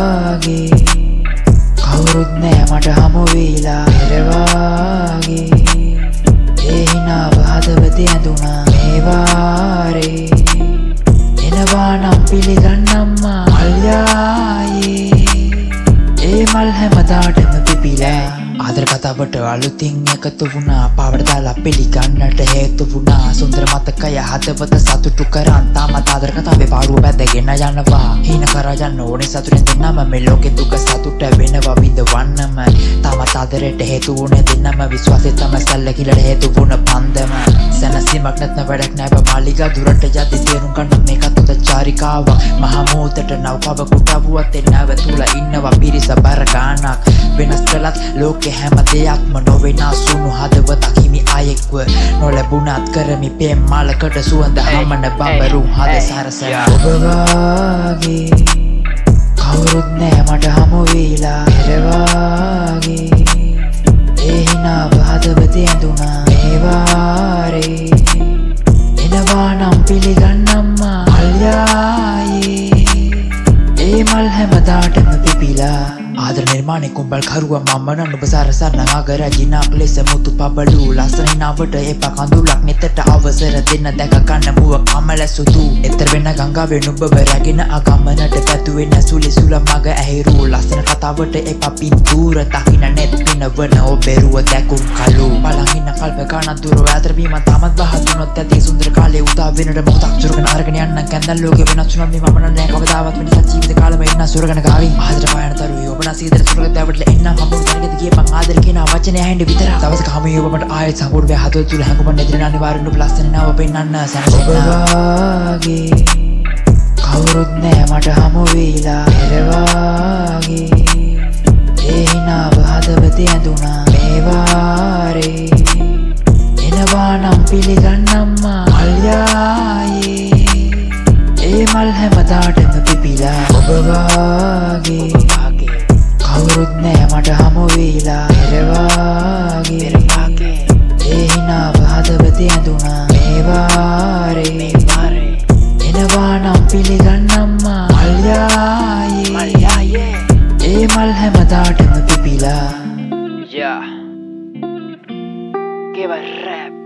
ඔබවාගේ කවුරුත් නෑ මට හමුවීලා පෙරවාගේ. ඒහිනාව හදවති ඇඳුනා මේවාරේ එනවා නම් පිළිගන්නම්මා මල්යායේ ඒ මල් හැමදාටම පිපිලා. ආදර කතාවට අලුතින් එකතු වුණා. පාවට දාලා පිළිගන්නට හේතු වුණා. සුන්දර මතකය හදවත සතුටු කරන් තාමත් ආදර කතාවේ පාරුව බැඳගෙන යනවා. හීන කරා යන්න ඕනේ සතුටෙන් දෙන්නම. මේ ලෝකේ දුක සතුට වෙනවා විඳවන්නම. තාමත් ආදරයට හේතු වුණේ දෙන්නම. විශ්වාසය තමයි සැලකිලට හේතු වුණ පන්දම. සැනසීමක් නැත්නම් වැඩක් නෑ මාලිගා දුරට යද්දි තේරුම් ගන්න මේකත් උද චාරිකාවක් මහමෝතට නෞකාව කුටාවුවත් එන්නව තුල ඉන්නවා පිරිස බර ගානක්. වෙනස් කළත් ලෝකෙ හැම දෙයක්ම නොවෙනසුණු හදවතක් හිමි අයෙක්ව. නොලැබුණත් කරමි පෙම් මාලකට සුවඳ හමන බඹරු හද සරසන ඔබවාගේ කවුරුත් නෑ මට හමුවීලා පෙරවාගේ ඒහිනාව හදවති ඇඳුනා. මේවාරේ එනවා නම් පිළිගන්නම්මා. අල්යායේ ඒ මල් හැමදාටම පිපිලා ආදර නිර්මාණය කුම්බල් කරුව මම නුබ සරසන්න ආගර ජිනක් ලෙස මුතු පබලු ලස්සනනාවට එපා කඳුලක් නෙතට අවසර දෙන්න දැක ගන්න මුව කමල සුදු එතර වෙන්න ගංගාවේ නුබව රැගෙන අගමනට පැතුවෙන්න සුලි සුල මග ඇහිරු ලස්සන කතාවට එපා පින්තූර දකින්න නෙත් පිනවන ඔබෙරුව දැකුම් කලු බලහින්න කල්ප ගණන් දුර ඇතරවීම තමත් බහතුනොත් ඇති සුන්දර කාලේ උදා වෙනට මොහොතක් චුරගෙන අරගෙන යන්න කැන්දල් ලෝකෙ වෙනස් වුණා මේ මම නෑ කවදාවත් වෙනසක් ජීවිත කාලෙම ඉන්න සුරගෙන ගාවින් ආදර පායන තරුවේ ඔබ නසීදර සුරග දැවටල එන්න හම්බුන තැනකද ගියපන් ආදර කියන වචනේ ඇහෙන්න විතර දවසක හමු ඔබට ආයෙත් සම්පූර්ණ වේ හදවත තුල හැඟුමක් නැතින අනිවාර්යෙන් ඔබ ලස්සන නව පෙන්වන්න සැනසෙන්න කවුරුත් නෑ මට හමුවීලා පෙරවාගේ. ඒහිනාව හදවති ඇඳුනා. මේවාරේ එනවා නම් පිළිගන්නම්මා. මල්යායේ ඒ මල් හැමදාටම පිපිලා. ඔබවාගේ කවුරුත් නෑ මට හමුවීලා පෙරවාගේ එනවා නම් පිළිගන්නම්මා මල්යායේ ඒ මල් හැමදාටම පිපිලා Yeah. Give a rap.